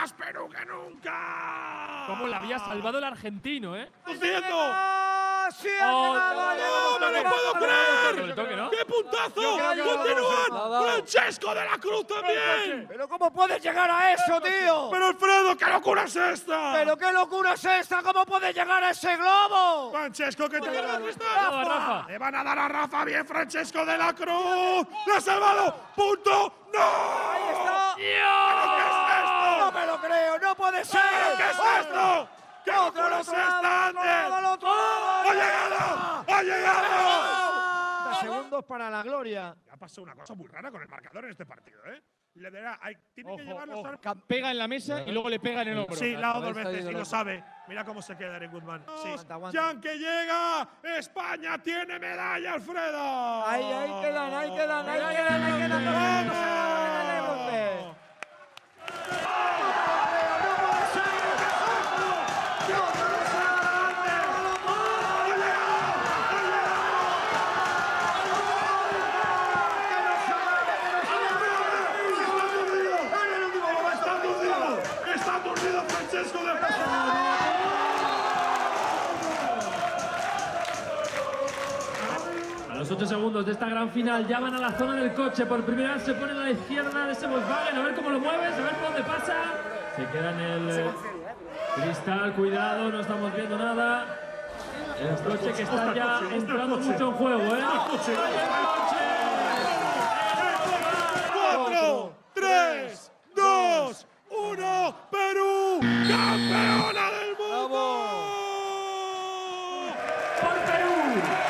más Perú que nunca. Como la había salvado el argentino, ¿eh? ¡Luciendo! ¡Sí, Oh, ¡No, no lo puedo creer! ¡Qué puntazo! ¡Continúan! no, no. ¡Francesco de la Cruz también! ¿Pero cómo puedes llegar a eso, tío? ¡Pero Alfredo, qué locura es esta! ¿Pero qué locura es esta? ¿Cómo puedes llegar a ese globo? Francesco, que te van a Rafa. Le van a dar a Rafa bien Francesco de la Cruz. ¡Lo ha salvado! ¡Punto! ¡No! Ahí está. ¿Pero qué es esto? No me lo creo, no puede ser. ¿Qué es esto? ¿Qué Otro locura al es otro lado, esta, otro lado, al Ander? otro lado. ¡Ha llegado! ¡Ha llegado! 30 segundos para la gloria. Ha pasado una cosa muy rara con el marcador en este partido, ¿eh? Le hay, tiene que llevarlo a Pega en la mesa y luego le pega en el hombro. Sí, la dos veces y lo sabe. Mira cómo se queda Eren Goodman. Sí. Aguanta, aguanta. Jan que llega. España tiene medalla, Alfredo. Ahí, ahí quedan, ahí quedan, ahí quedan, ahí quedan. ¡Está aturdido Francesco de A los 8 segundos de esta gran final ya van a la zona del coche. Por primera vez se ponen a la izquierda de ese Volkswagen. A ver cómo lo mueves, a ver por dónde pasa. Se queda en el eh, cristal. Cuidado, no estamos viendo nada. El coche que está ya entrando mucho en juego, ¿eh? Campeona del mundo. ¡Por Perú!